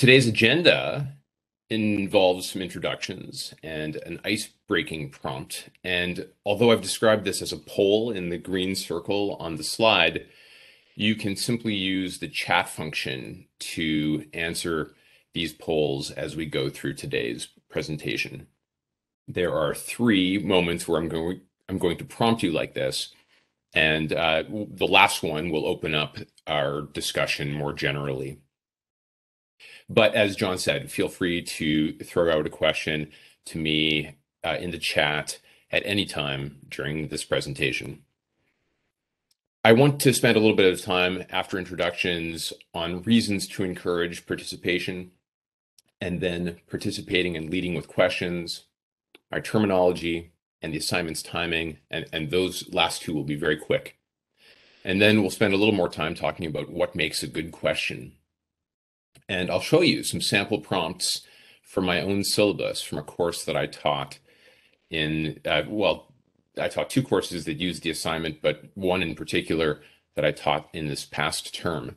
Today's agenda involves some introductions and an ice-breaking prompt. And although I've described this as a poll in the green circle on the slide, you can simply use the chat function to answer these polls as we go through today's presentation. There are three moments where I'm going, I'm going to prompt you like this. And uh, the last one will open up our discussion more generally. But as John said, feel free to throw out a question to me uh, in the chat at any time during this presentation. I want to spend a little bit of time after introductions on reasons to encourage participation and then participating and leading with questions, our terminology, and the assignment's timing, and, and those last two will be very quick. And then we'll spend a little more time talking about what makes a good question. And I'll show you some sample prompts from my own syllabus from a course that I taught in, uh, well, I taught two courses that used the assignment, but one in particular that I taught in this past term.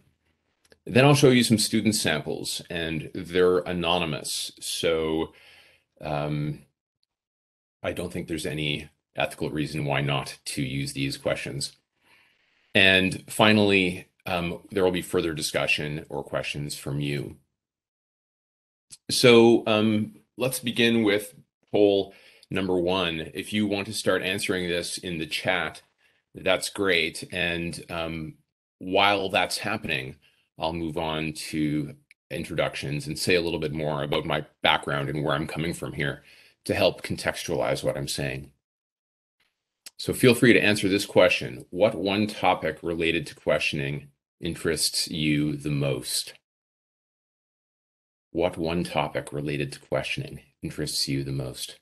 Then I'll show you some student samples and they're anonymous. So um, I don't think there's any ethical reason why not to use these questions. And finally, um, there will be further discussion or questions from you. So um, let's begin with poll number one. If you want to start answering this in the chat, that's great. And um, while that's happening, I'll move on to introductions and say a little bit more about my background and where I'm coming from here to help contextualize what I'm saying. So feel free to answer this question. What one topic related to questioning interests you the most? What one topic related to questioning interests you the most?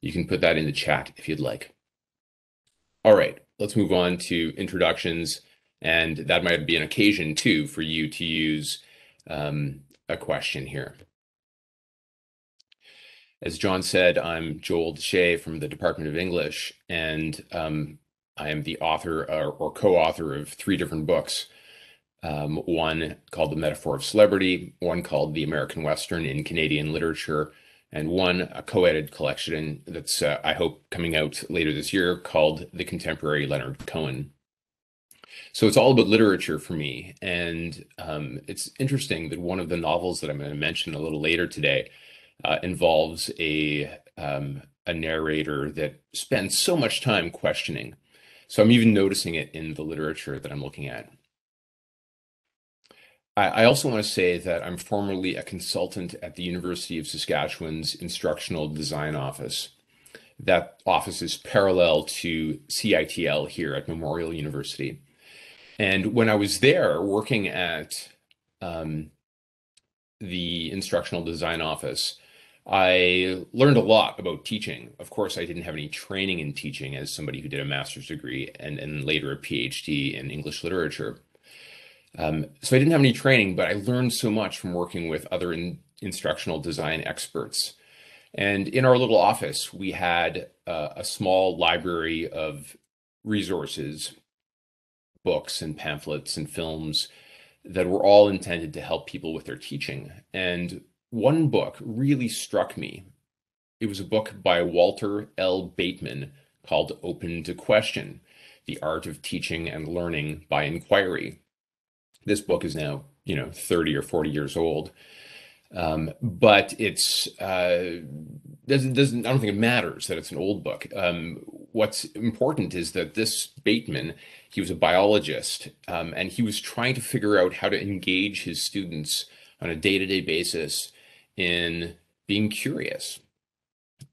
You can put that in the chat if you'd like. All right, let's move on to introductions. And that might be an occasion too for you to use um, a question here. As John said, I'm Joel Deshaye from the Department of English, and um, I am the author or, or co-author of three different books. Um, one called The Metaphor of Celebrity, one called The American Western in Canadian Literature, and one a co-edited collection that's, uh, I hope, coming out later this year called The Contemporary Leonard Cohen. So it's all about literature for me. And um, it's interesting that one of the novels that I'm going to mention a little later today uh, involves a um, a narrator that spends so much time questioning. So I'm even noticing it in the literature that I'm looking at. I, also want to say that I'm formerly a consultant at the University of Saskatchewan's Instructional Design Office. That office is parallel to CITL here at Memorial University. And when I was there working at um, the Instructional Design Office, I learned a lot about teaching. Of course, I didn't have any training in teaching as somebody who did a master's degree and, and later a PhD in English literature. Um, so I didn't have any training, but I learned so much from working with other in, instructional design experts. And in our little office, we had uh, a small library of resources, books and pamphlets and films that were all intended to help people with their teaching. And one book really struck me. It was a book by Walter L. Bateman called Open to Question The Art of Teaching and Learning by Inquiry. This book is now, you know, 30 or 40 years old. Um, but it's uh, doesn't doesn't I don't think it matters that it's an old book. Um, what's important is that this Bateman, he was a biologist, um, and he was trying to figure out how to engage his students on a day-to-day basis in being curious.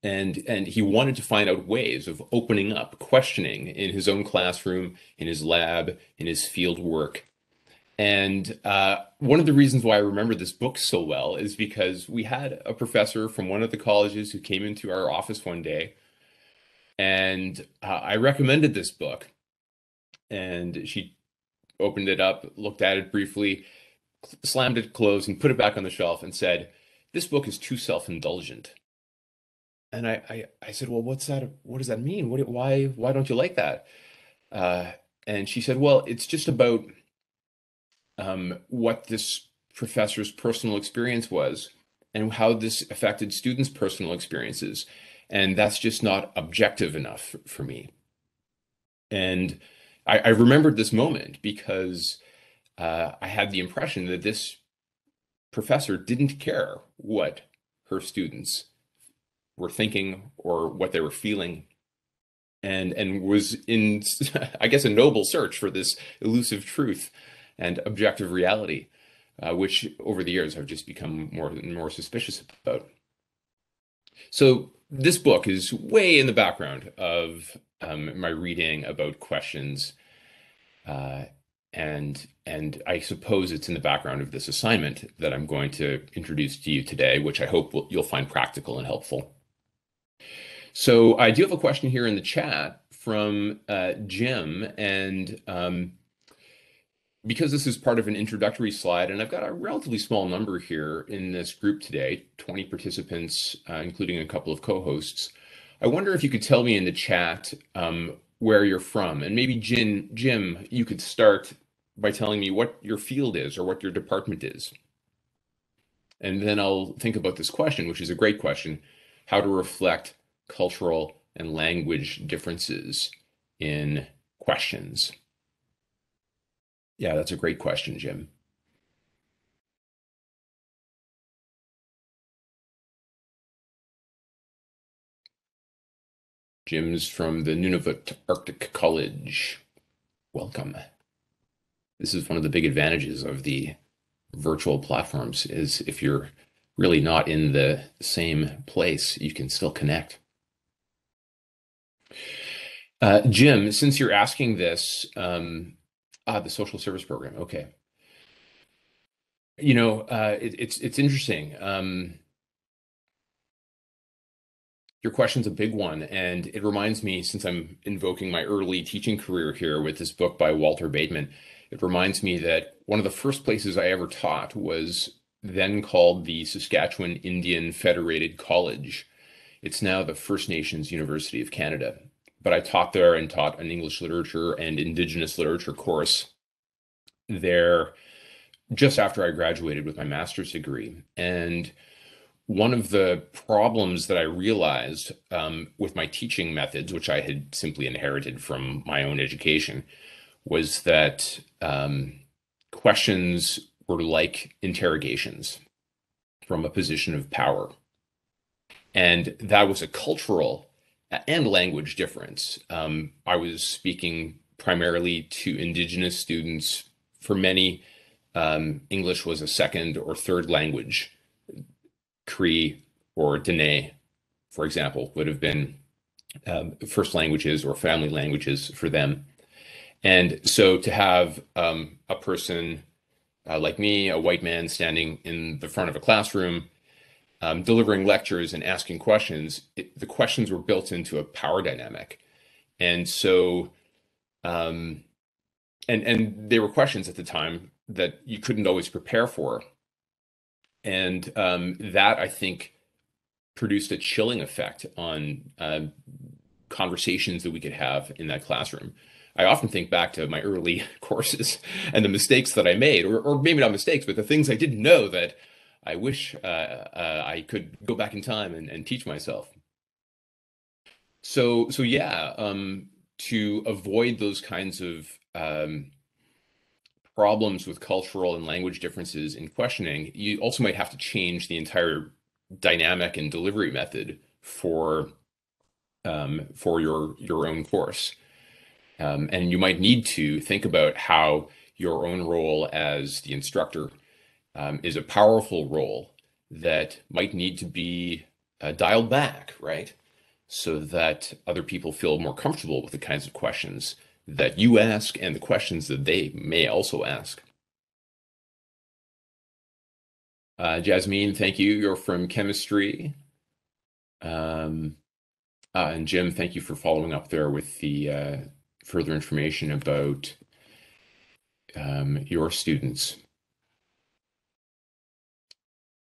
And, and he wanted to find out ways of opening up, questioning in his own classroom, in his lab, in his field work. And uh, one of the reasons why I remember this book so well is because we had a professor from one of the colleges who came into our office one day, and uh, I recommended this book. And she opened it up, looked at it briefly, slammed it closed, and put it back on the shelf and said, this book is too self-indulgent. And I, I, I said, well, what's that? What does that mean? What, why, why don't you like that? Uh, and she said, well, it's just about um, what this professor's personal experience was and how this affected students' personal experiences. And that's just not objective enough for me. And I, I remembered this moment because uh, I had the impression that this professor didn't care what her students were thinking or what they were feeling and and was in i guess a noble search for this elusive truth and objective reality uh, which over the years i've just become more and more suspicious about so this book is way in the background of um, my reading about questions uh, and and I suppose it's in the background of this assignment that I'm going to introduce to you today, which I hope will, you'll find practical and helpful. So I do have a question here in the chat from uh, Jim, and um, because this is part of an introductory slide, and I've got a relatively small number here in this group today, 20 participants, uh, including a couple of co-hosts. I wonder if you could tell me in the chat um, where you're from, and maybe Jim, Jim, you could start by telling me what your field is or what your department is. And then I'll think about this question, which is a great question, how to reflect cultural and language differences in questions. Yeah, that's a great question, Jim. Jim's from the Nunavut Arctic College. Welcome this is one of the big advantages of the virtual platforms is if you're really not in the same place, you can still connect. Uh, Jim, since you're asking this, um, ah, the social service program. Okay. You know, uh, it, it's it's interesting. Um, your question's a big one, and it reminds me, since I'm invoking my early teaching career here with this book by Walter Bateman, it reminds me that one of the first places I ever taught was then called the Saskatchewan Indian Federated College. It's now the First Nations University of Canada. But I taught there and taught an English literature and Indigenous literature course there just after I graduated with my master's degree. And one of the problems that I realized um, with my teaching methods, which I had simply inherited from my own education, was that um, questions were like interrogations from a position of power. And that was a cultural and language difference. Um, I was speaking primarily to Indigenous students. For many, um, English was a second or third language. Cree or Dene, for example, would have been um, first languages or family languages for them. And so to have um, a person uh, like me, a white man standing in the front of a classroom, um, delivering lectures and asking questions, it, the questions were built into a power dynamic. And so, um, and, and they were questions at the time that you couldn't always prepare for. And um, that, I think, produced a chilling effect on uh, conversations that we could have in that classroom. I often think back to my early courses and the mistakes that I made, or, or maybe not mistakes, but the things I didn't know that I wish uh, uh, I could go back in time and, and teach myself. So, so yeah, um, to avoid those kinds of um, problems with cultural and language differences in questioning, you also might have to change the entire dynamic and delivery method for um, for your your own course. Um, and you might need to think about how your own role as the instructor um, is a powerful role that might need to be uh, dialed back, right? So that other people feel more comfortable with the kinds of questions that you ask and the questions that they may also ask. Uh, Jasmine, thank you. You're from chemistry. Um, uh, and Jim, thank you for following up there with the uh, further information about um, your students.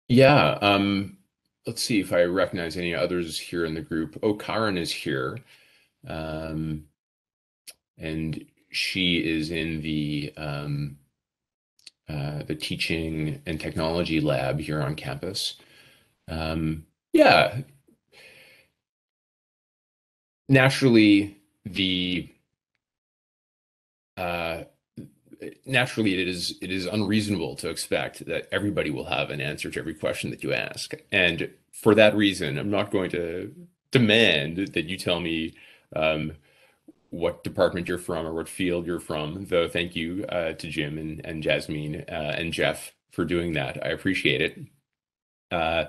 Yeah, um, let's see if I recognize any others here in the group. Oh, Karen is here. Um, and she is in the um, uh, the teaching and technology lab here on campus. Um, yeah, naturally the uh, naturally it is it is unreasonable to expect that everybody will have an answer to every question that you ask. And for that reason i'm not going to demand that you tell me um, what department you're from or what field you're from though thank you uh, to jim and, and jasmine uh, and jeff for doing that. I appreciate it. Uh,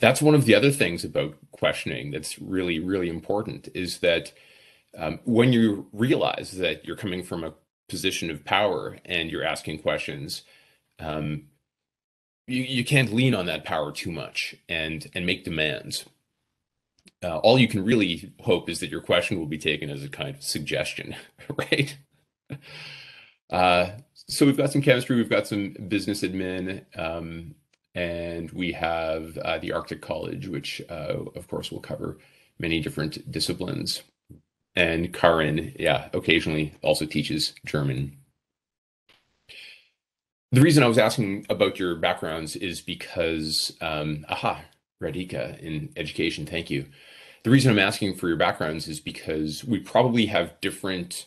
that's one of the other things about questioning that's really really important is that um, when you realize that you're coming from a position of power and you're asking questions, um, you, you can't lean on that power too much and and make demands. Uh, all you can really hope is that your question will be taken as a kind of suggestion, right? Uh, so we've got some chemistry, we've got some business admin, um, and we have uh, the Arctic College, which uh, of course will cover many different disciplines. And Karin, yeah, occasionally also teaches German. The reason I was asking about your backgrounds is because, um, aha, Radhika in education, thank you. The reason I'm asking for your backgrounds is because we probably have different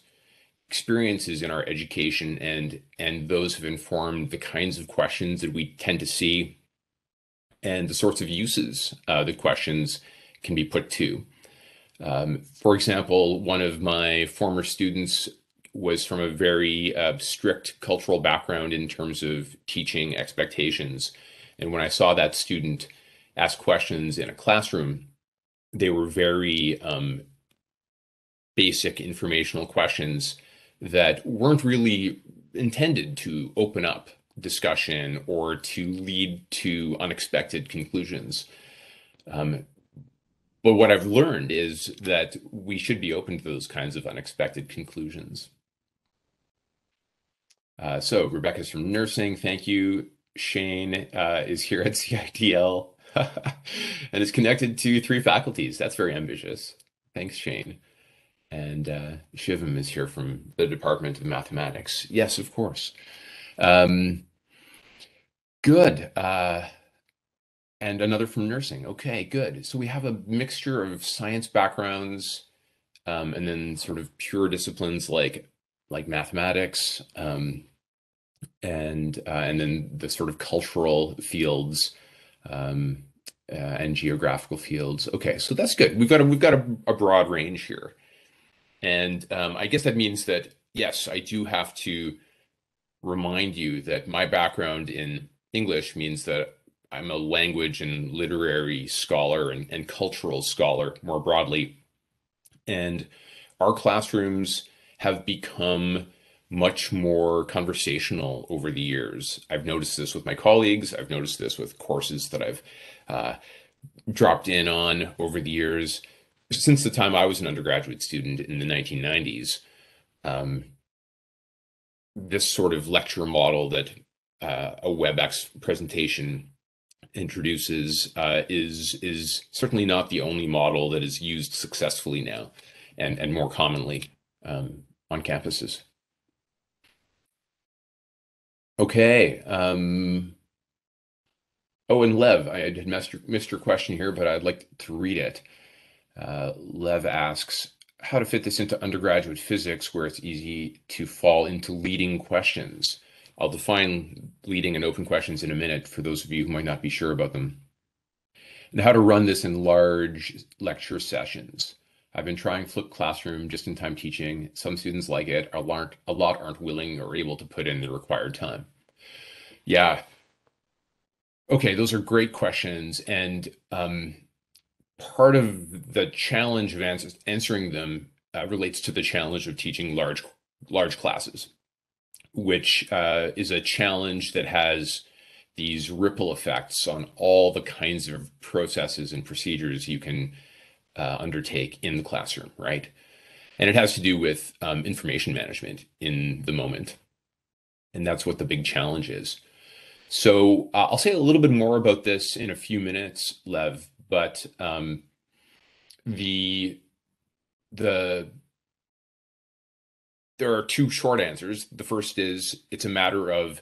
experiences in our education and and those have informed the kinds of questions that we tend to see and the sorts of uses uh, the questions can be put to. Um, for example, one of my former students was from a very uh, strict cultural background in terms of teaching expectations. And when I saw that student ask questions in a classroom, they were very um, basic informational questions that weren't really intended to open up discussion or to lead to unexpected conclusions. Um, but what I've learned is that we should be open to those kinds of unexpected conclusions. Uh, so Rebecca's from nursing. Thank you. Shane uh, is here at CITL and is connected to three faculties. That's very ambitious. Thanks, Shane. And uh, Shivam is here from the Department of Mathematics. Yes, of course. Um, good. Uh, and another from nursing. Okay, good. So we have a mixture of science backgrounds, um, and then sort of pure disciplines like like mathematics, um, and uh, and then the sort of cultural fields um, uh, and geographical fields. Okay, so that's good. We've got a, we've got a, a broad range here, and um, I guess that means that yes, I do have to remind you that my background in English means that I'm a language and literary scholar and, and cultural scholar more broadly. And our classrooms have become much more conversational over the years. I've noticed this with my colleagues. I've noticed this with courses that I've uh, dropped in on over the years. Since the time I was an undergraduate student in the 1990s, um, this sort of lecture model that uh, a WebEx presentation introduces uh, is is certainly not the only model that is used successfully now, and and more commonly um, on campuses. Okay. Um, oh, and Lev, I had missed your, missed your question here, but I'd like to read it. Uh, Lev asks, how to fit this into undergraduate physics where it's easy to fall into leading questions. I'll define leading and open questions in a minute for those of you who might not be sure about them. And how to run this in large lecture sessions. I've been trying flipped classroom just in time teaching. Some students like it, a lot, a lot aren't willing or able to put in the required time. Yeah. Okay, those are great questions. And um, part of the challenge of ans answering them uh, relates to the challenge of teaching large, large classes which uh, is a challenge that has these ripple effects on all the kinds of processes and procedures you can uh, undertake in the classroom, right? And it has to do with um, information management in the moment. And that's what the big challenge is. So uh, I'll say a little bit more about this in a few minutes, Lev, but um, the the there are two short answers. The first is it's a matter of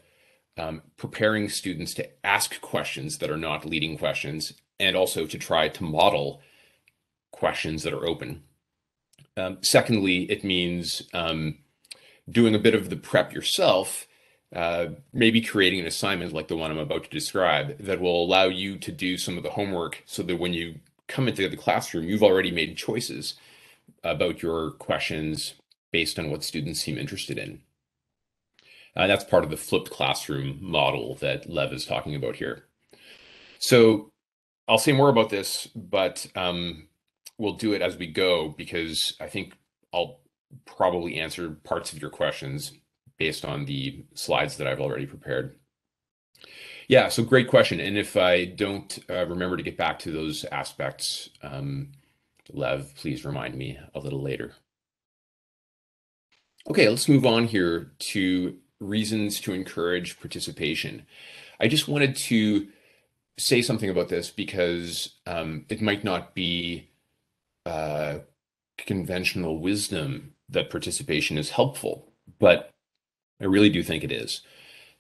um, preparing students to ask questions that are not leading questions, and also to try to model questions that are open. Um, secondly, it means um, doing a bit of the prep yourself, uh, maybe creating an assignment like the one I'm about to describe that will allow you to do some of the homework so that when you come into the classroom, you've already made choices about your questions based on what students seem interested in. Uh, that's part of the flipped classroom model that Lev is talking about here. So I'll say more about this, but um, we'll do it as we go because I think I'll probably answer parts of your questions based on the slides that I've already prepared. Yeah, so great question. And if I don't uh, remember to get back to those aspects, um, Lev, please remind me a little later. Okay, let's move on here to reasons to encourage participation. I just wanted to say something about this because um, it might not be uh, conventional wisdom that participation is helpful, but I really do think it is.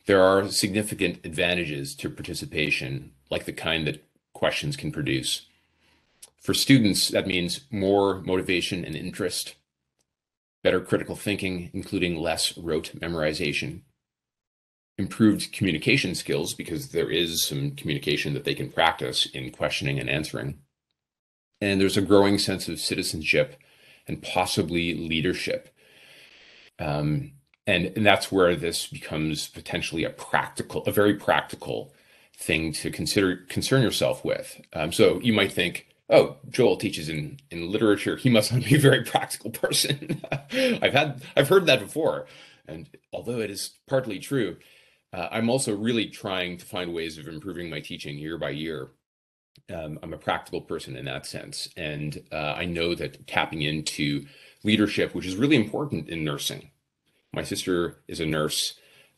There are significant advantages to participation, like the kind that questions can produce. For students, that means more motivation and interest, better critical thinking, including less rote memorization, improved communication skills because there is some communication that they can practice in questioning and answering. And there's a growing sense of citizenship and possibly leadership. Um, and, and that's where this becomes potentially a practical, a very practical thing to consider concern yourself with. Um, so you might think, oh, Joel teaches in in literature. He must be a very practical person. I've had I've heard that before, and although it is partly true, uh, I'm also really trying to find ways of improving my teaching year by year. Um, I'm a practical person in that sense, and uh, I know that tapping into leadership, which is really important in nursing. My sister is a nurse,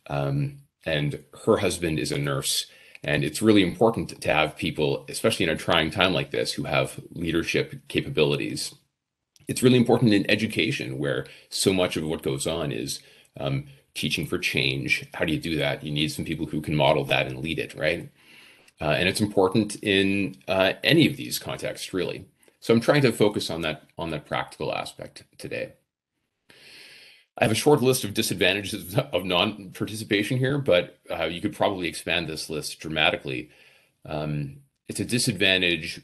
um, and her husband is a nurse, and it's really important to have people, especially in a trying time like this, who have leadership capabilities. It's really important in education, where so much of what goes on is um, teaching for change. How do you do that? You need some people who can model that and lead it, right? Uh, and it's important in uh, any of these contexts, really. So I'm trying to focus on that on that practical aspect today. I have a short list of disadvantages of non-participation here, but uh, you could probably expand this list dramatically. Um, it's a disadvantage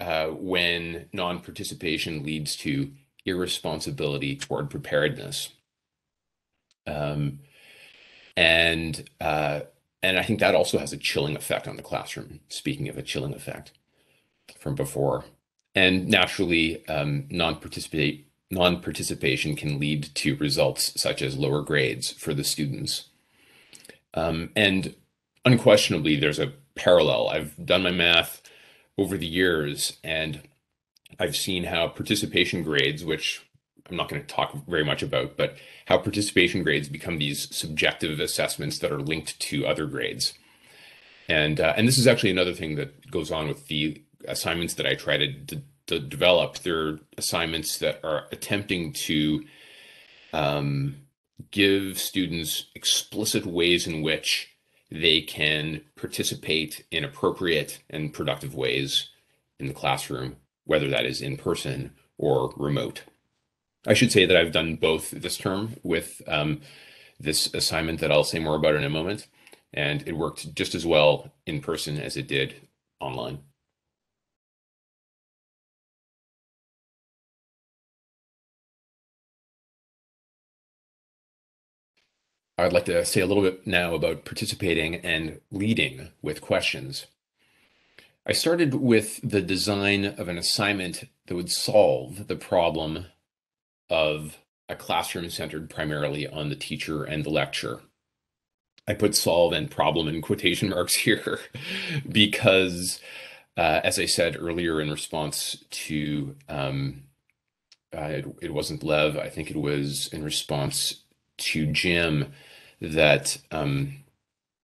uh, when non-participation leads to irresponsibility toward preparedness. Um, and uh, and I think that also has a chilling effect on the classroom. Speaking of a chilling effect from before, and naturally, um, non-participate non-participation can lead to results such as lower grades for the students. Um, and unquestionably, there's a parallel. I've done my math over the years, and I've seen how participation grades, which I'm not going to talk very much about, but how participation grades become these subjective assessments that are linked to other grades. And uh, and this is actually another thing that goes on with the assignments that I try to, to, develop. They're assignments that are attempting to um, give students explicit ways in which they can participate in appropriate and productive ways in the classroom, whether that is in person or remote. I should say that I've done both this term with um, this assignment that I'll say more about in a moment, and it worked just as well in person as it did online. I'd like to say a little bit now about participating and leading with questions. I started with the design of an assignment that would solve the problem of a classroom centered primarily on the teacher and the lecture. I put solve and problem in quotation marks here because, uh, as I said earlier in response to, um, uh, it, it, wasn't Lev, I think it was in response to Jim, that um,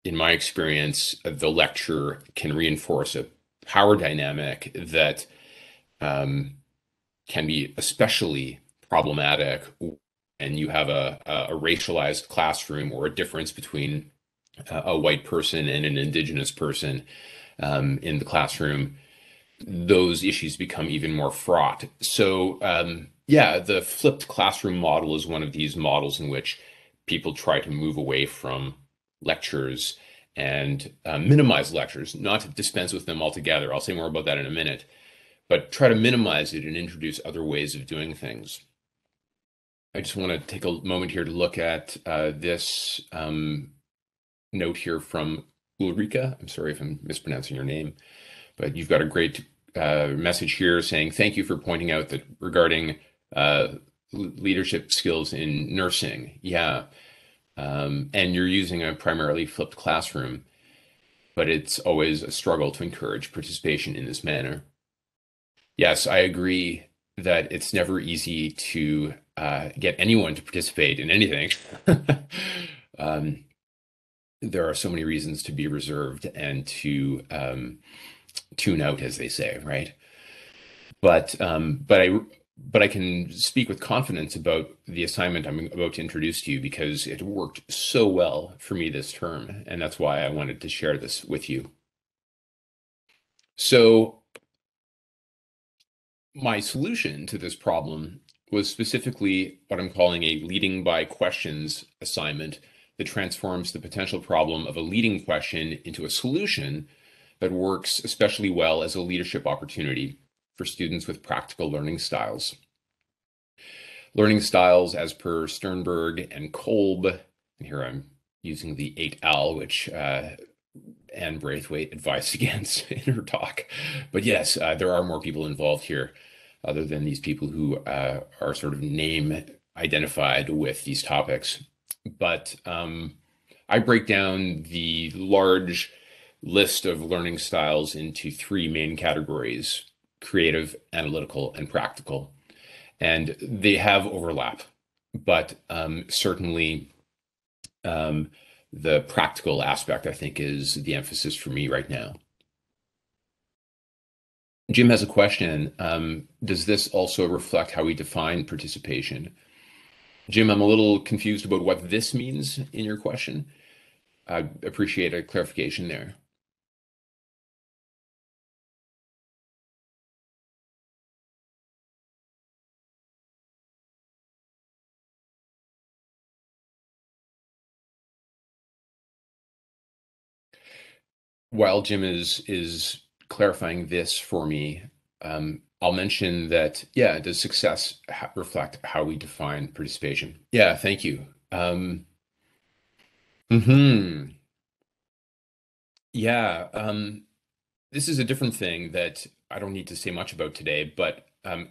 in my experience, the lecture can reinforce a power dynamic that um, can be especially problematic and you have a, a racialized classroom or a difference between a white person and an indigenous person um, in the classroom, those issues become even more fraught. So, um, yeah, the flipped classroom model is one of these models in which people try to move away from lectures and uh, minimize lectures, not to dispense with them altogether. I'll say more about that in a minute, but try to minimize it and introduce other ways of doing things. I just want to take a moment here to look at uh, this um, note here from Ulrika. I'm sorry if I'm mispronouncing your name, but you've got a great uh, message here saying thank you for pointing out that regarding uh, leadership skills in nursing. Yeah. Um, and you're using a primarily flipped classroom, but it's always a struggle to encourage participation in this manner. Yes, I agree that it's never easy to uh, get anyone to participate in anything. um, there are so many reasons to be reserved and to um, tune out, as they say, right? But um, but I but I can speak with confidence about the assignment I'm about to introduce to you because it worked so well for me this term, and that's why I wanted to share this with you. So my solution to this problem was specifically what I'm calling a leading by questions assignment that transforms the potential problem of a leading question into a solution that works especially well as a leadership opportunity for students with practical learning styles. Learning styles as per Sternberg and Kolb, and here I'm using the 8L, which uh, Anne Braithwaite advised against in her talk. But yes, uh, there are more people involved here other than these people who uh, are sort of name identified with these topics. But um, I break down the large list of learning styles into three main categories creative, analytical, and practical. And they have overlap, but um, certainly um, the practical aspect, I think, is the emphasis for me right now. Jim has a question. Um, does this also reflect how we define participation? Jim, I'm a little confused about what this means in your question. I appreciate a clarification there. While Jim is is clarifying this for me, um, I'll mention that, yeah, does success ha- reflect how we define participation? Yeah, thank you. Um, hmm Yeah, um, this is a different thing that I don't need to say much about today, but um,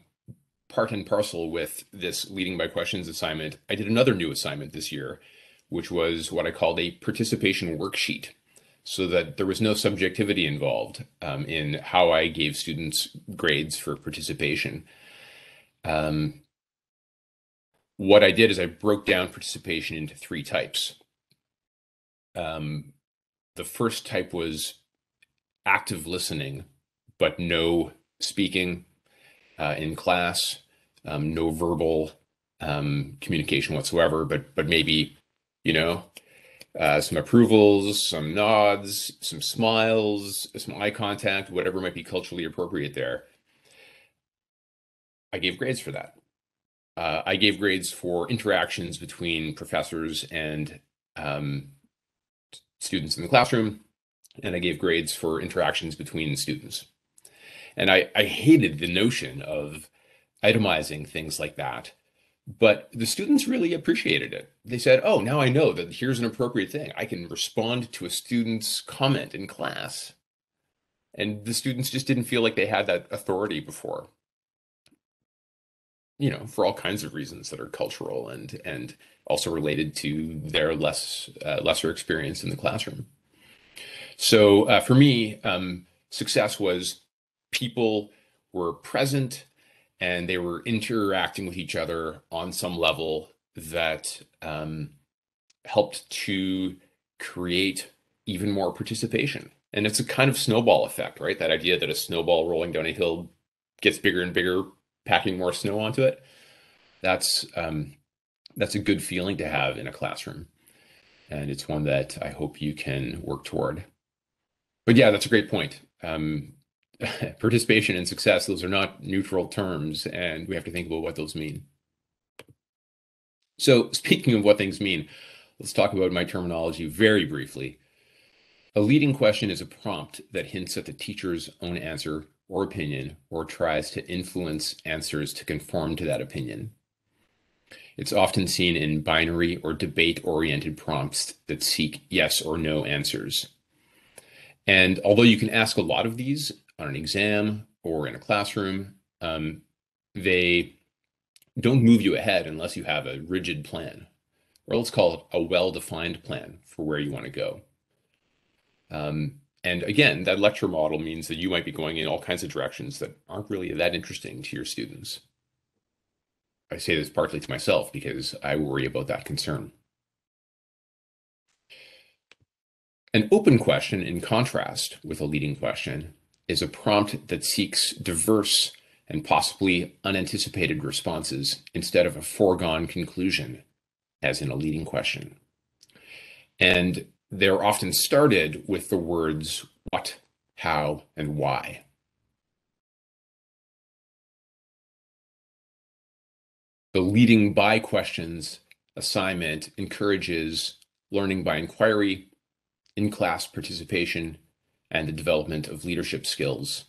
part and parcel with this leading by questions assignment, I did another new assignment this year, which was what I called a participation worksheet so that there was no subjectivity involved um, in how I gave students grades for participation. Um, what I did is I broke down participation into three types. Um, the first type was active listening, but no speaking uh, in class, um, no verbal um, communication whatsoever, but but maybe you know uh, some approvals, some nods, some smiles, some eye contact, whatever might be culturally appropriate there. I gave grades for that. Uh, I gave grades for interactions between professors and um, students in the classroom, and I gave grades for interactions between students. And I, I hated the notion of itemizing things like that but the students really appreciated it. They said, "Oh, now I know that here's an appropriate thing. I can respond to a student's comment in class." And the students just didn't feel like they had that authority before. You know, for all kinds of reasons that are cultural and and also related to their less uh, lesser experience in the classroom. So uh, for me, um, success was people were present and they were interacting with each other on some level that um, helped to create even more participation. And it's a kind of snowball effect, right? That idea that a snowball rolling down a hill gets bigger and bigger, packing more snow onto it. That's um, that's a good feeling to have in a classroom. and it's one that I hope you can work toward. But yeah, that's a great point. Um, participation and success, those are not neutral terms, and we have to think about what those mean. So, speaking of what things mean, let's talk about my terminology very briefly. A leading question is a prompt that hints at the teacher's own answer or opinion or tries to influence answers to conform to that opinion. It's often seen in binary or debate oriented prompts that seek yes or no answers. And although you can ask a lot of these on an exam or in a classroom, um, they don't move you ahead unless you have a rigid plan, or let's call it a well defined plan for where you want to go. Um, and again, that lecture model means that you might be going in all kinds of directions that aren't really that interesting to your students. I say this partly to myself because I worry about that concern. An open question, in contrast with a leading question, is a prompt that seeks diverse and possibly unanticipated responses instead of a foregone conclusion, as in a leading question. And they're often started with the words what, how, and why. The leading by questions assignment encourages learning by inquiry, in class participation, and the development of leadership skills.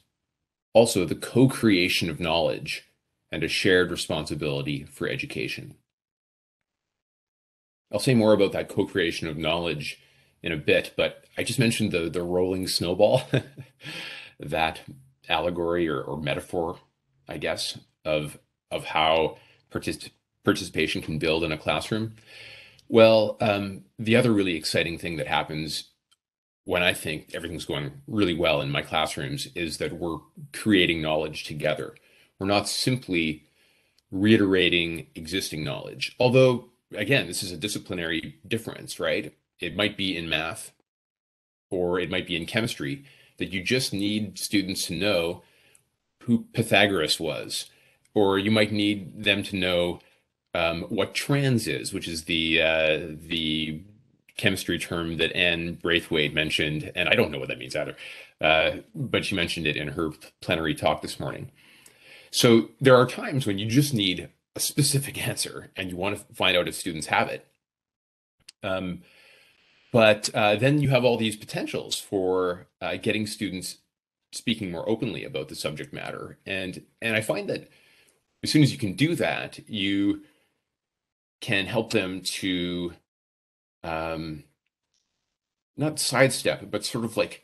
Also, the co creation of knowledge and a shared responsibility for education. I'll say more about that co creation of knowledge in a bit, but I just mentioned the, the rolling snowball, that allegory or, or metaphor, I guess, of, of how particip- participation can build in a classroom. Well, um, the other really exciting thing that happens when I think everything's going really well in my classrooms is that we're creating knowledge together. We're not simply reiterating existing knowledge. Although, again, this is a disciplinary difference, right? It might be in math or it might be in chemistry that you just need students to know who Pythagoras was or you might need them to know um, what trans is, which is the uh, the chemistry term that Anne Braithwaite mentioned, and I don't know what that means either, uh, but she mentioned it in her plenary talk this morning. So there are times when you just need a specific answer, and you want to find out if students have it. Um, but uh, then you have all these potentials for uh, getting students speaking more openly about the subject matter, and and I find that as soon as you can do that, you can help them to um, not sidestep, but sort of like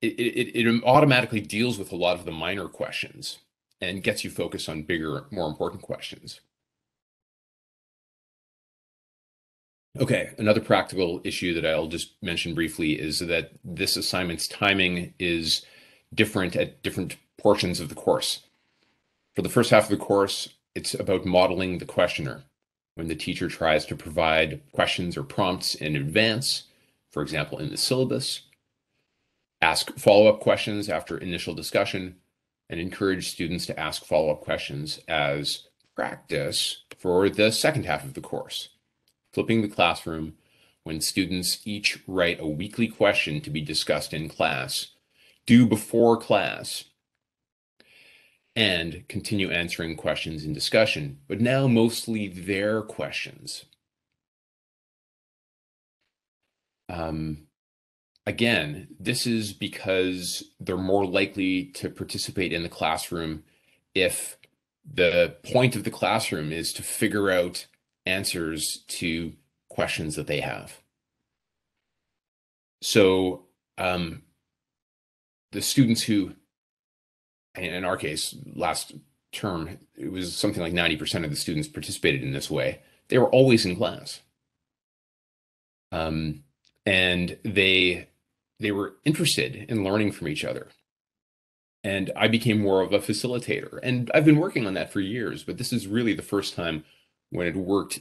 it, it, it automatically deals with a lot of the minor questions and gets you focused on bigger, more important questions. Okay, another practical issue that I'll just mention briefly is that this assignment's timing is different at different portions of the course. For the first half of the course, it's about modeling the questioner. When the teacher tries to provide questions or prompts in advance, for example, in the syllabus, ask follow-up questions after initial discussion, and encourage students to ask follow-up questions as practice for the second half of the course. Flipping the classroom when students each write a weekly question to be discussed in class, due before class, and continue answering questions in discussion, but now mostly their questions. Um, again, this is because they're more likely to participate in the classroom if the point of the classroom is to figure out answers to questions that they have. So um, the students who in our case, last term, it was something like 90% of the students participated in this way. They were always in class. Um, and they they were interested in learning from each other. And I became more of a facilitator. And I've been working on that for years, but this is really the first time when it worked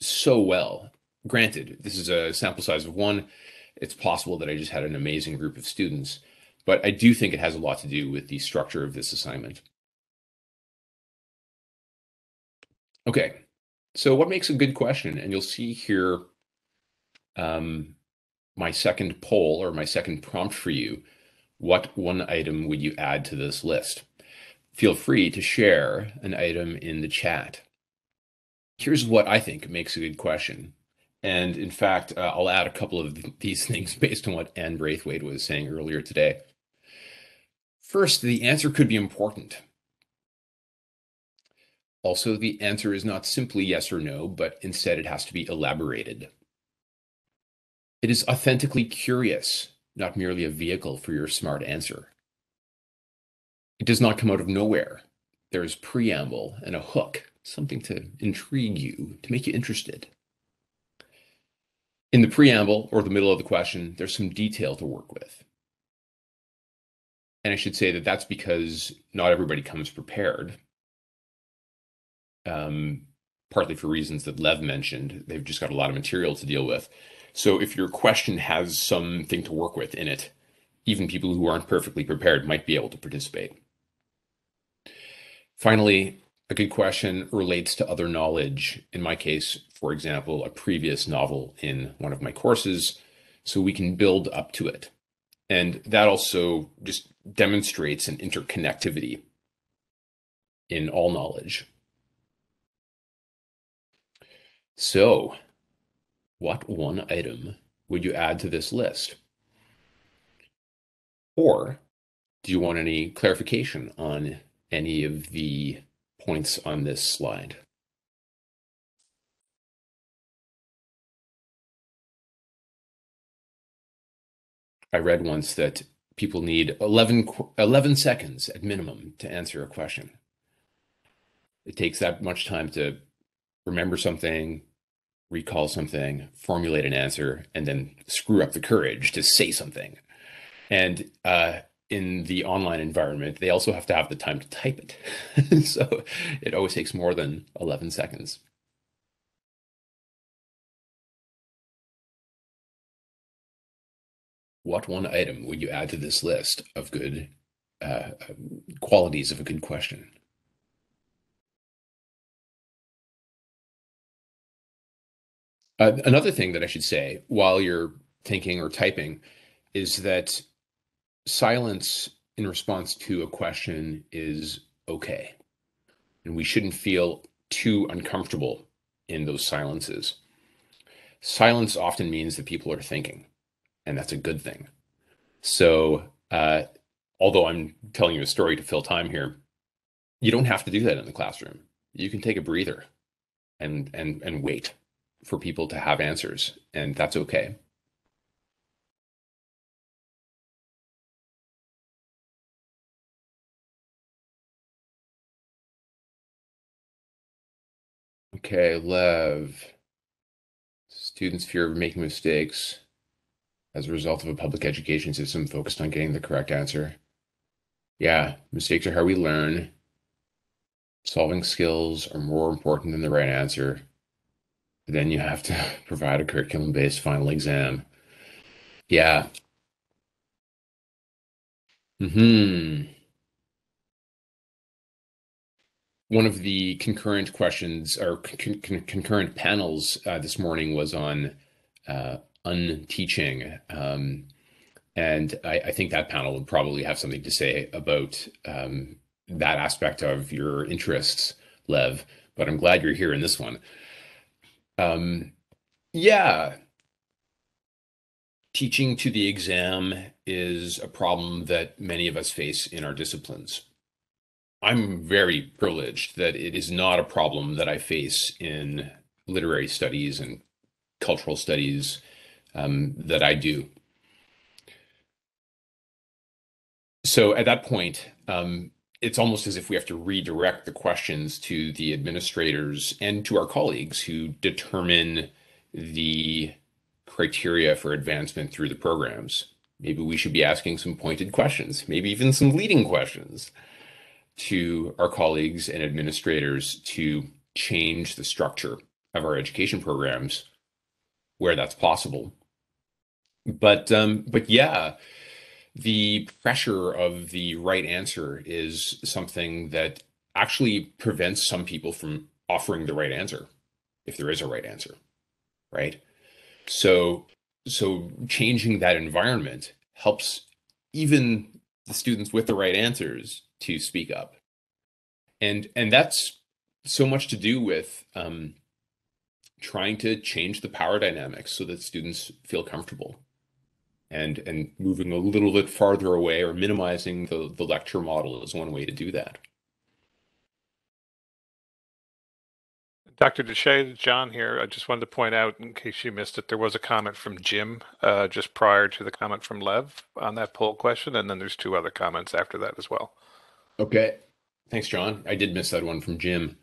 so well. Granted, this is a sample size of one. It's possible that I just had an amazing group of students. But I do think it has a lot to do with the structure of this assignment. Okay, so what makes a good question? And you'll see here um, my second poll or my second prompt for you, what one item would you add to this list? Feel free to share an item in the chat. Here's what I think makes a good question. And in fact, uh, I'll add a couple of these things based on what Anne Braithwaite was saying earlier today. First, the answer could be important. Also, the answer is not simply yes or no, but instead it has to be elaborated. It is authentically curious, not merely a vehicle for your smart answer. It does not come out of nowhere. There is preamble and a hook, something to intrigue you, to make you interested. In the preamble or the middle of the question, there's some detail to work with. And I should say that that's because not everybody comes prepared. Um, partly for reasons that Lev mentioned. They've just got a lot of material to deal with. So if your question has something to work with in it, even people who aren't perfectly prepared might be able to participate. Finally, a good question relates to other knowledge. In my case, for example, a previous novel in one of my courses, so we can build up to it. And that also just demonstrates an interconnectivity in all knowledge. So, what one item would you add to this list? Or do you want any clarification on any of the points on this slide? I read once that people need 11, 11 seconds at minimum to answer a question. It takes that much time to remember something, recall something, formulate an answer, and then screw up the courage to say something. And uh, in the online environment, they also have to have the time to type it. so it always takes more than 11 seconds. What one item would you add to this list of good uh, qualities of a good question? Uh, another thing that I should say while you're thinking or typing is that silence in response to a question is okay. And we shouldn't feel too uncomfortable in those silences. Silence often means that people are thinking, and that's a good thing. So, uh, although I'm telling you a story to fill time here, you don't have to do that in the classroom. You can take a breather and and and wait for people to have answers, and that's okay. Okay, Lev. Students fear of making mistakes as a result of a public education system focused on getting the correct answer. Yeah, mistakes are how we learn. Solving skills are more important than the right answer. But then you have to provide a curriculum based final exam. Yeah. Hmm. One of the concurrent questions or con con concurrent panels uh, this morning was on uh, unteaching. Um, and I, I, think that panel would probably have something to say about um, that aspect of your interests, Lev. But I'm glad you're here in this one. Um, yeah, teaching to the exam is a problem that many of us face in our disciplines. I'm very privileged that it is not a problem that I face in literary studies and cultural studies um, that I do. So at that point, um, it's almost as if we have to redirect the questions to the administrators and to our colleagues who determine the criteria for advancement through the programs. Maybe we should be asking some pointed questions, maybe even some leading questions to our colleagues and administrators to change the structure of our education programs where that's possible. But um, but yeah, the pressure of the right answer is something that actually prevents some people from offering the right answer, if there is a right answer, right? So, so changing that environment helps even the students with the right answers to speak up. And and that's so much to do with um, trying to change the power dynamics so that students feel comfortable and and moving a little bit farther away or minimizing the, the lecture model is one way to do that. Dr. Deshaye, John here. I just wanted to point out, in case you missed it, there was a comment from Jim uh, just prior to the comment from Lev on that poll question, and then there's two other comments after that as well. Okay. Thanks, John. I did miss that one from Jim.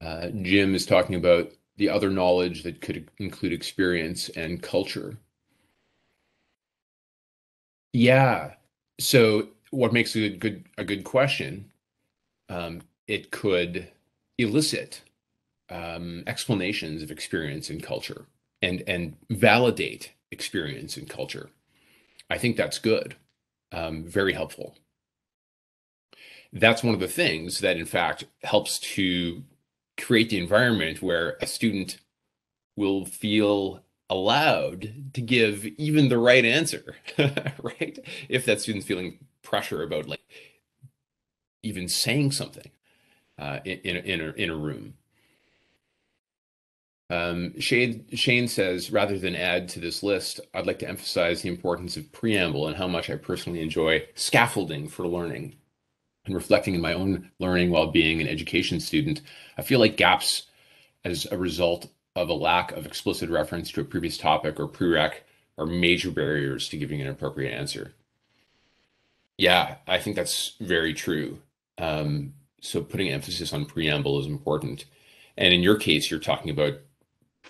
Uh, Jim is talking about the other knowledge that could include experience and culture. Yeah. So what makes a good a good question? Um, it could elicit um, explanations of experience and culture and and validate experience and culture. I think that's good, um, very helpful. That's one of the things that, in fact, helps to create the environment where a student will feel allowed to give even the right answer, right? If that student's feeling pressure about like even saying something uh, in, in, in, a, in a room. Um, Shane, Shane says, rather than add to this list, I'd like to emphasize the importance of preamble and how much I personally enjoy scaffolding for learning. And reflecting in my own learning while being an education student, I feel like gaps as a result of a lack of explicit reference to a previous topic or prereq are major barriers to giving an appropriate answer. Yeah, I think that's very true. Um, so putting emphasis on preamble is important. And in your case, you're talking about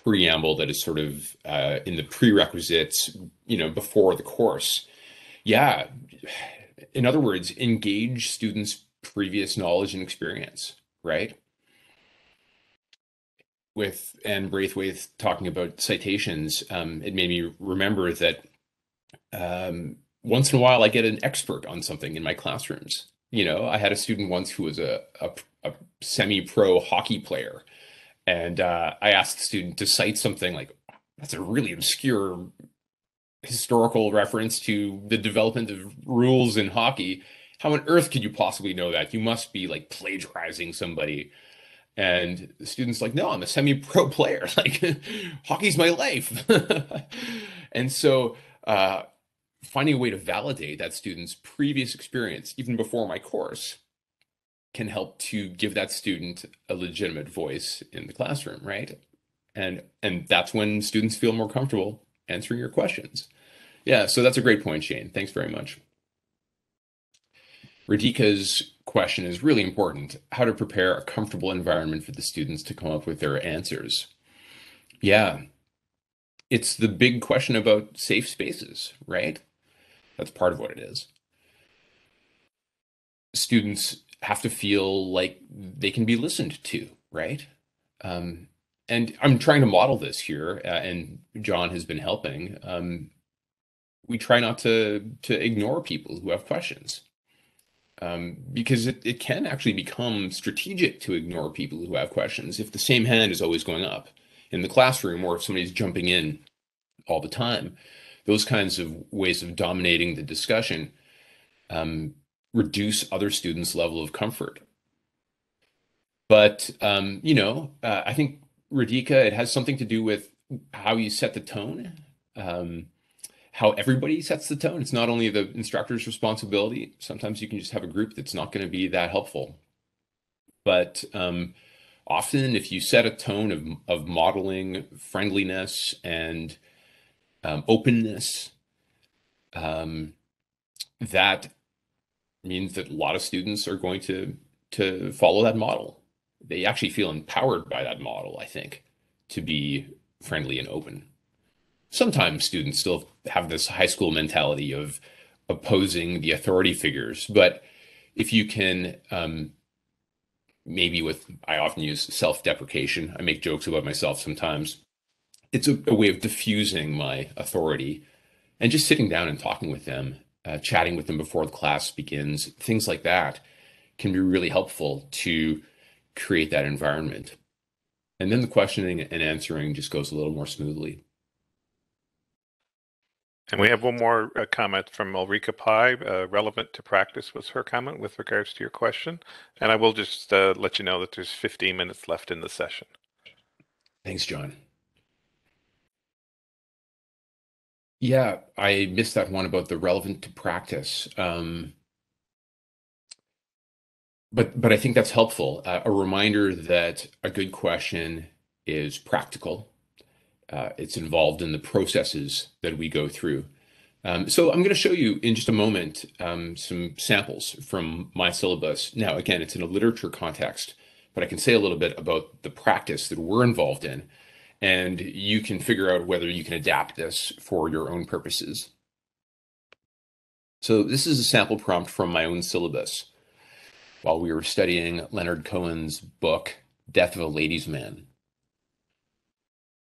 preamble that is sort of uh, in the prerequisites, you know, before the course. Yeah. In other words, engage students' previous knowledge and experience, right? With Anne Braithwaite talking about citations, um, it made me remember that um, once in a while I get an expert on something in my classrooms. You know, I had a student once who was a, a, a semi-pro hockey player and uh, I asked the student to cite something like that's a really obscure historical reference to the development of rules in hockey. How on earth could you possibly know that? You must be like plagiarizing somebody. And the student's like, no, I'm a semi-pro player. Like hockey's my life. and so uh, finding a way to validate that student's previous experience, even before my course, can help to give that student a legitimate voice in the classroom, right? And and that's when students feel more comfortable answering your questions. Yeah, so that's a great point, Shane. Thanks very much. Radhika's question is really important. How to prepare a comfortable environment for the students to come up with their answers. Yeah, it's the big question about safe spaces, right? That's part of what it is. Students have to feel like they can be listened to, right? Um, and I'm trying to model this here, uh, and John has been helping. Um, we try not to to ignore people who have questions, um, because it, it can actually become strategic to ignore people who have questions if the same hand is always going up in the classroom, or if somebody's jumping in all the time. Those kinds of ways of dominating the discussion um, reduce other students' level of comfort. But um, you know, uh, I think Radhika, it has something to do with how you set the tone, um, how everybody sets the tone. It's not only the instructor's responsibility. Sometimes you can just have a group that's not going to be that helpful. But um, often, if you set a tone of of modeling friendliness and um, openness, um, that means that a lot of students are going to to follow that model. They actually feel empowered by that model, I think, to be friendly and open. Sometimes students still have this high school mentality of opposing the authority figures, but if you can um, maybe with I often use self-deprecation. I make jokes about myself sometimes. It's a, a, way of diffusing my authority and just sitting down and talking with them uh, chatting with them before the class begins, things like that can be really helpful to create that environment. And then the questioning and answering just goes a little more smoothly. And we have one more uh, comment from Ulrika Pai, uh, relevant to practice was her comment with regards to your question. And I will just uh, let you know that there's 15 minutes left in the session. Thanks, John. Yeah, I missed that one about the relevant to practice. Um, but but I think that's helpful. Uh, a reminder that a good question is practical. Uh, it's involved in the processes that we go through. Um, so I'm going to show you in just a moment um, some samples from my syllabus. Now, again, it's in a literature context, but I can say a little bit about the practice that we're involved in, and you can figure out whether you can adapt this for your own purposes. So this is a sample prompt from my own syllabus while we were studying Leonard Cohen's book, Death of a Ladies' Man.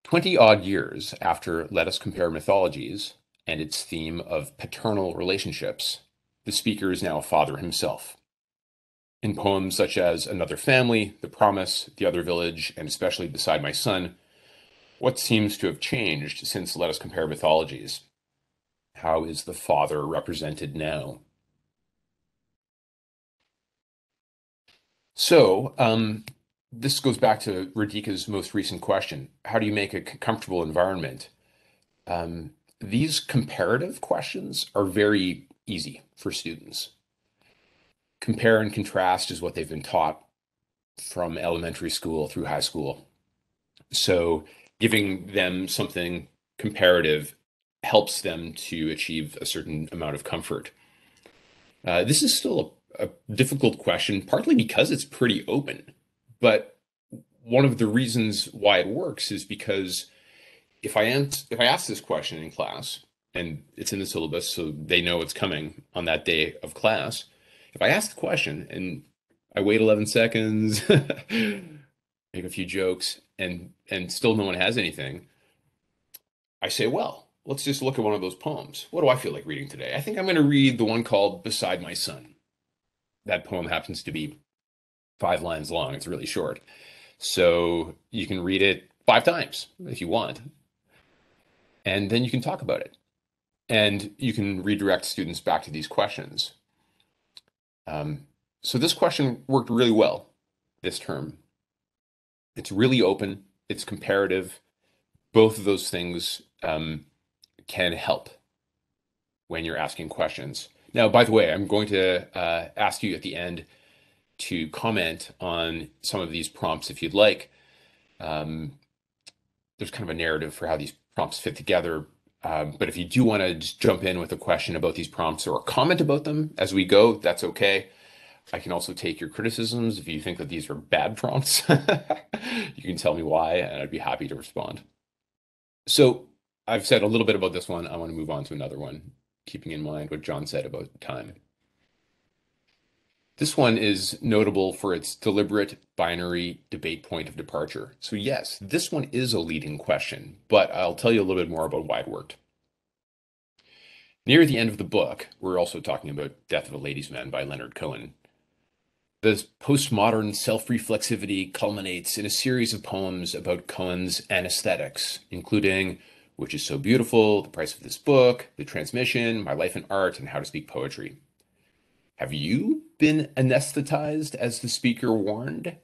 Twenty odd years after Let Us Compare Mythologies and its theme of paternal relationships, the speaker is now a father himself. In poems such as Another Family, The Promise, The Other Village, and especially Beside My Son, what seems to have changed since Let Us Compare Mythologies? How is the father represented now? So, um, this goes back to Radhika's most recent question. How do you make a comfortable environment? Um, these comparative questions are very easy for students. Compare and contrast is what they've been taught from elementary school through high school. So giving them something comparative helps them to achieve a certain amount of comfort. Uh, this is still a, a difficult question, partly because it's pretty open. But one of the reasons why it works is because if I ans- if I ask this question in class and it's in the syllabus, so they know it's coming on that day of class. If I ask the question and I wait 11 seconds, make a few jokes, and and still no one has anything, I say, well, let's just look at one of those poems. What do I feel like reading today? I think I'm going to read the one called Beside My Son. That poem happens to be five lines long. It's really short. So you can read it five times if you want. And then you can talk about it. And you can redirect students back to these questions. Um, so this question worked really well this term. It's really open, it's comparative. Both of those things um, can help when you're asking questions. Now, by the way, I'm going to uh, ask you at the end to comment on some of these prompts if you'd like. Um, there's kind of a narrative for how these prompts fit together. Um, but if you do want to just jump in with a question about these prompts or a comment about them as we go, that's okay. I can also take your criticisms if you think that these are bad prompts. you can tell me why, and I'd be happy to respond. So I've said a little bit about this one. I want to move on to another one, keeping in mind what John said about time. This one is notable for its deliberate binary debate point of departure. So yes, this one is a leading question, but I'll tell you a little bit more about why it worked. Near the end of the book, we're also talking about Death of a Ladies' Man by Leonard Cohen. The postmodern self-reflexivity culminates in a series of poems about Cohen's anesthetics, including Which is So Beautiful, The Price of This Book, The Transmission, My Life in Art, and How to Speak Poetry. Have you been anesthetized as the speaker warned?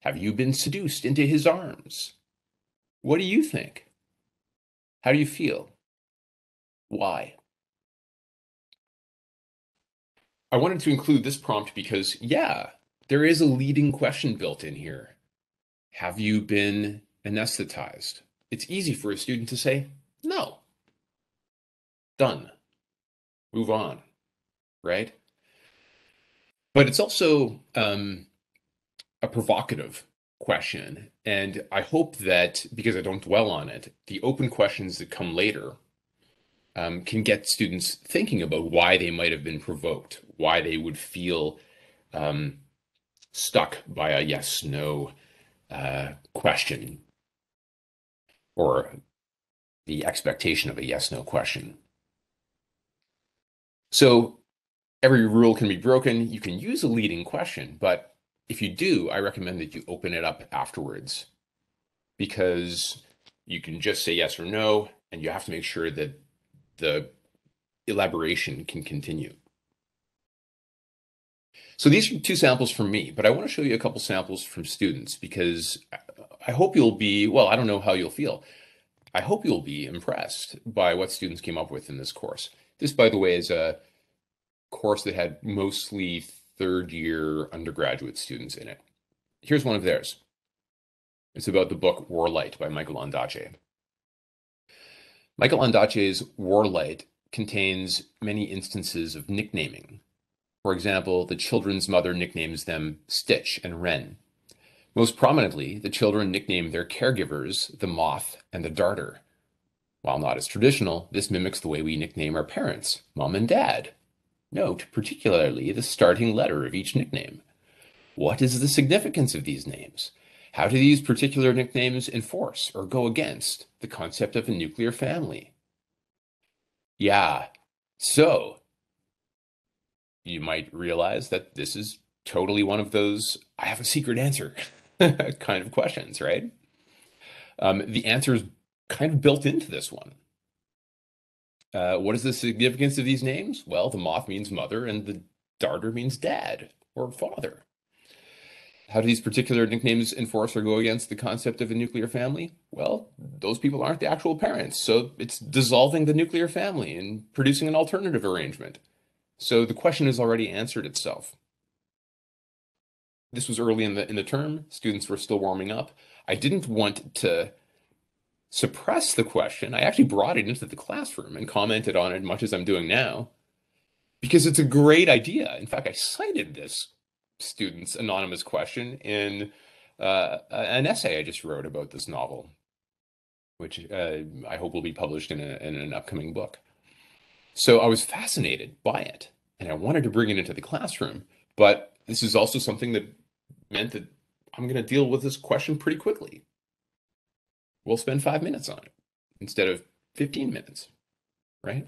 Have you been seduced into his arms? What do you think? How do you feel? Why? I wanted to include this prompt because, yeah, there is a leading question built in here. Have you been anesthetized? It's easy for a student to say, no. Done. Move on, right? But it's also um, a provocative question. And I hope that because I don't dwell on it, the open questions that come later um, can get students thinking about why they might have been provoked, why they would feel um, stuck by a yes no uh, question or the expectation of a yes no question. So every rule can be broken. You can use a leading question, but if you do, I recommend that you open it up afterwards because you can just say yes or no, and you have to make sure that the elaboration can continue. So these are two samples from me, but I want to show you a couple samples from students because I hope you'll be, well, I don't know how you'll feel. I hope you'll be impressed by what students came up with in this course. This, by the way, is a course that had mostly third year undergraduate students in it. Here's one of theirs. It's about the book Warlight by Michael Ondaatje. Michael Ondaatje's Warlight contains many instances of nicknaming. For example, the children's mother nicknames them Stitch and Wren. Most prominently, the children nickname their caregivers the Moth and the Darter. While not as traditional, this mimics the way we nickname our parents, Mom and Dad. Note particularly the starting letter of each nickname. What is the significance of these names? How do these particular nicknames enforce or go against the concept of a nuclear family? Yeah, so you might realize that this is totally one of those I have a secret answer kind of questions, right? Um, the answer is kind of built into this one. Uh, what is the significance of these names? Well, the moth means mother and the darter means dad or father. How do these particular nicknames enforce or go against the concept of a nuclear family? Well, those people aren't the actual parents, so it's dissolving the nuclear family and producing an alternative arrangement. So the question has already answered itself. This was early in the in the term. Students were still warming up. I didn't want to suppress the question. I actually brought it into the classroom and commented on it much as I'm doing now because it's a great idea. In fact, I cited this student's anonymous question in uh, an essay I just wrote about this novel, which uh, I hope will be published in, a, in an upcoming book. So I was fascinated by it and I wanted to bring it into the classroom, but this is also something that meant that I'm going to deal with this question pretty quickly. We'll spend five minutes on it instead of 15 minutes, right?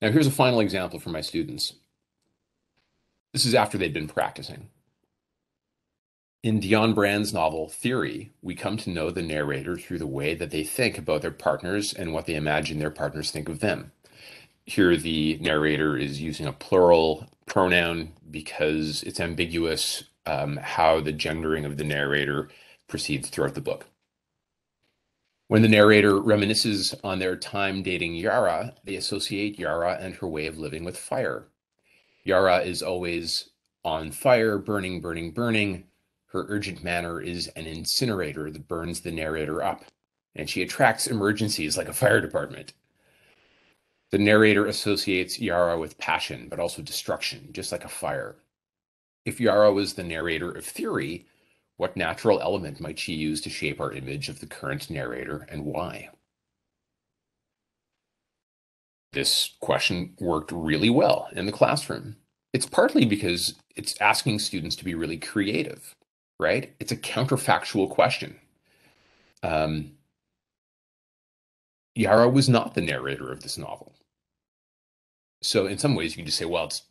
Now, here's a final example for my students. This is after they've been practicing. In Dionne Brand's novel Theory, we come to know the narrator through the way that they think about their partners and what they imagine their partners think of them. Here, the narrator is using a plural pronoun because it's ambiguous um, how the gendering of the narrator proceeds throughout the book. When the narrator reminisces on their time dating Yara, they associate Yara and her way of living with fire. Yara is always on fire, burning, burning, burning. Her urgent manner is an incinerator that burns the narrator up, and she attracts emergencies like a fire department. The narrator associates Yara with passion, but also destruction, just like a fire. If Yara was the narrator of theory, what natural element might she use to shape our image of the current narrator and why? this question worked really well in the classroom. It's partly because it's asking students to be really creative, right? It's a counterfactual question. Um, Yara was not the narrator of this novel. So, in some ways, you can just say, well, it's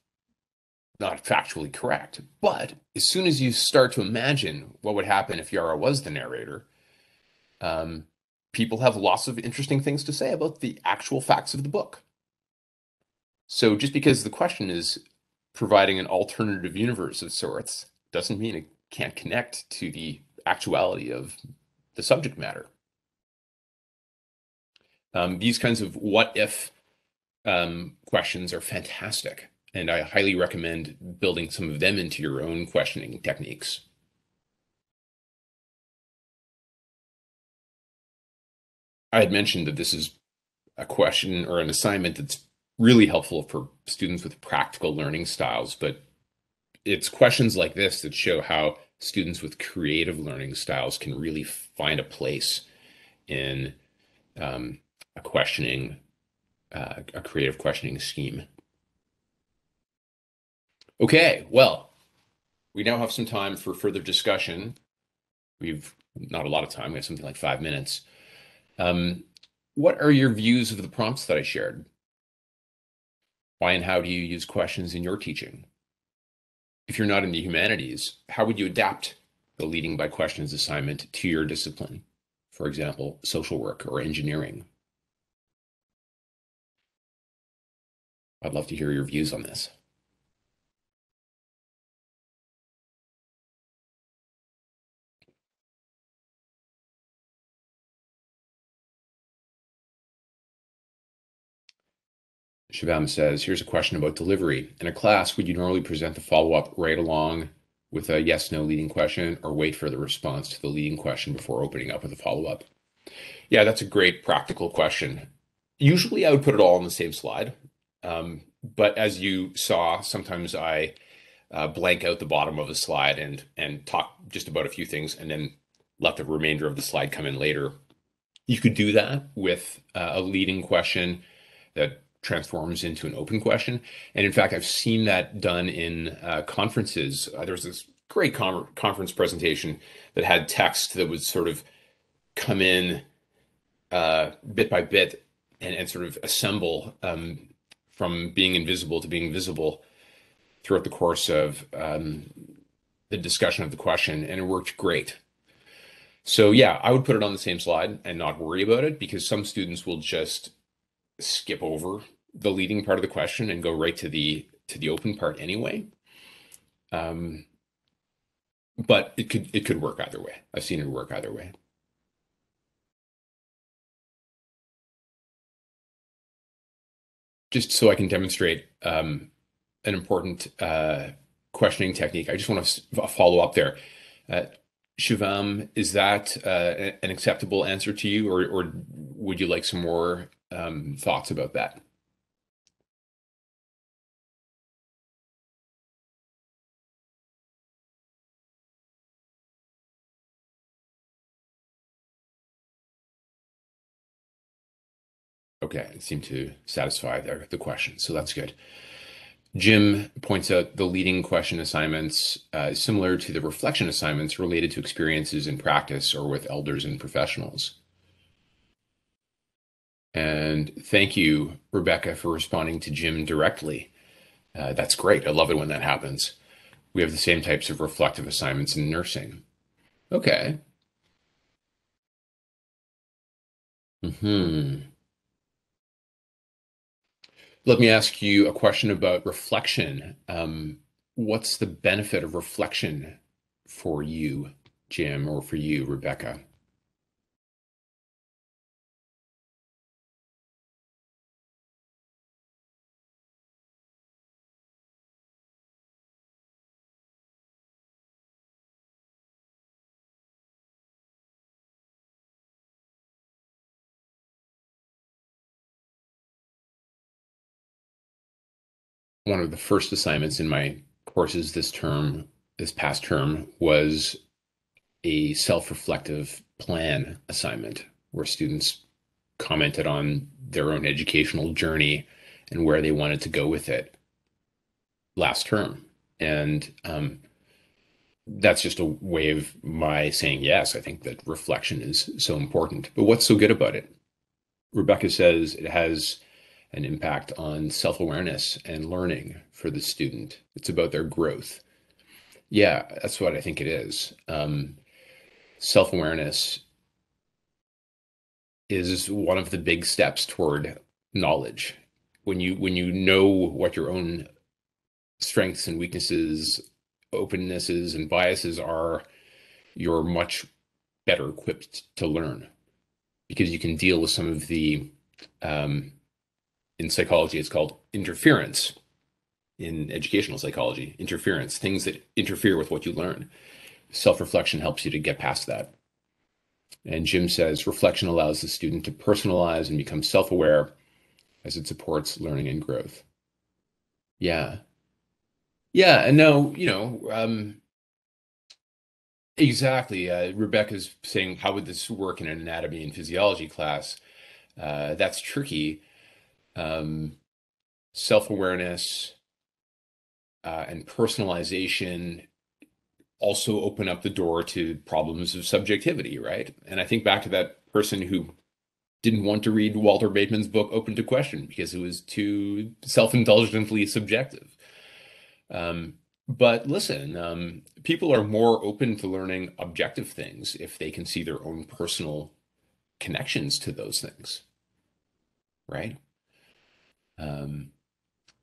not factually correct. But as soon as you start to imagine what would happen if Yara was the narrator, um, people have lots of interesting things to say about the actual facts of the book. So just because the question is providing an alternative universe of sorts doesn't mean it can't connect to the actuality of the subject matter. Um, these kinds of what if um, questions are fantastic, and I highly recommend building some of them into your own questioning techniques. I had mentioned that this is a question or an assignment that's really helpful for students with practical learning styles, but it's questions like this that show how students with creative learning styles can really find a place in um, a questioning, uh, a creative questioning scheme. Okay, well, we now have some time for further discussion. We've not a lot of time, we have something like five minutes. Um, what are your views of the prompts that I shared? Why and how do you use questions in your teaching? If you're not in the humanities, how would you adapt the leading by questions assignment to your discipline? For example, social work or engineering. I'd love to hear your views on this. Shivam says, here's a question about delivery. In a class, would you normally present the follow-up right along with a yes, no leading question or wait for the response to the leading question before opening up with a follow-up? Yeah, that's a great practical question. Usually I would put it all on the same slide. Um, but as you saw, sometimes I uh, blank out the bottom of the slide and and talk just about a few things and then let the remainder of the slide come in later. You could do that with uh, a leading question that transforms into an open question. And in fact, I've seen that done in uh, conferences. Uh, there was this great conference presentation that had text that would sort of come in uh, bit by bit and, and sort of assemble um, from being invisible to being visible throughout the course of um, the discussion of the question. And it worked great. So yeah, I would put it on the same slide and not worry about it because some students will just skip over the leading part of the question and go right to the to the open part anyway. Um, but it could it could work either way. I've seen it work either way. Just so I can demonstrate um, an important uh, questioning technique, I just want to follow up there. Uh, Shivam, is that uh, an acceptable answer to you, or, or would you like some more um, thoughts about that? Okay, it seemed to satisfy the, the question, so that's good. Jim points out the leading question assignments uh, similar to the reflection assignments related to experiences in practice or with elders and professionals. And thank you, Rebecca, for responding to Jim directly. Uh, that's great. I love it when that happens. We have the same types of reflective assignments in nursing. Okay. Hmm. Let me ask you a question about reflection. Um, what's the benefit of reflection for you, Jim, or for you, Rebecca? One of the first assignments in my courses this term, this past term, was a self-reflective plan assignment where students commented on their own educational journey and where they wanted to go with it last term. And um, that's just a way of my saying yes. I think that reflection is so important. But what's so good about it? Rebecca says it has an impact on self awareness and learning for the student. It's about their growth. Yeah, that's what I think it is. Um, self awareness is one of the big steps toward knowledge. When you when you know what your own strengths and weaknesses, opennesses and biases are, you're much better equipped to learn because you can deal with some of the um, in psychology, it's called interference. In educational psychology, interference, things that interfere with what you learn. Self reflection helps you to get past that. And Jim says reflection allows the student to personalize and become self aware as it supports learning and growth. Yeah. Yeah. And no, you know, um, exactly. Uh, Rebecca's saying, how would this work in an anatomy and physiology class? Uh, that's tricky um, self awareness uh, and personalization also open up the door to problems of subjectivity, right? And I think back to that person who didn't want to read Walter Bateman's book Open to Question because it was too self indulgently subjective. Um, but listen, um, people are more open to learning objective things if they can see their own personal connections to those things, right? Um,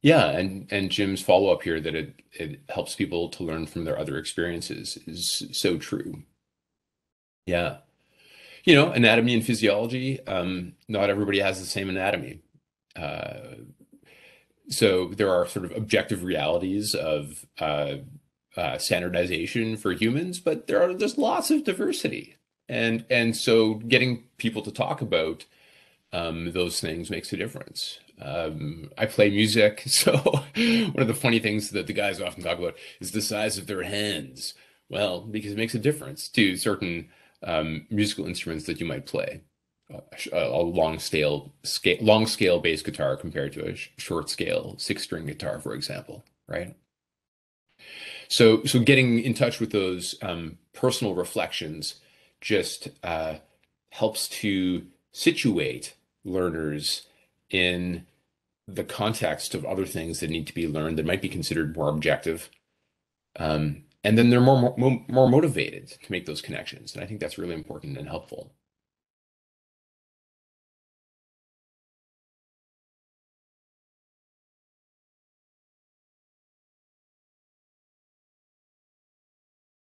Yeah, and and Jim's follow-up here that it it helps people to learn from their other experiences is so true. Yeah. You know, anatomy and physiology, um, not everybody has the same anatomy. Uh, so there are sort of objective realities of uh, uh, standardization for humans, but there are there's lots of diversity, and and so getting people to talk about um, those things makes a difference. Um, I play music, so one of the funny things that the guys often talk about is the size of their hands. Well, because it makes a difference to certain um, musical instruments that you might play. A, long scale, scale, long scale bass guitar compared to a sh short scale six string guitar, for example, right? So, so getting in touch with those um, personal reflections just uh, helps to situate learners in the context of other things that need to be learned that might be considered more objective. Um, and then they're more, more more motivated to make those connections. And I think that's really important and helpful.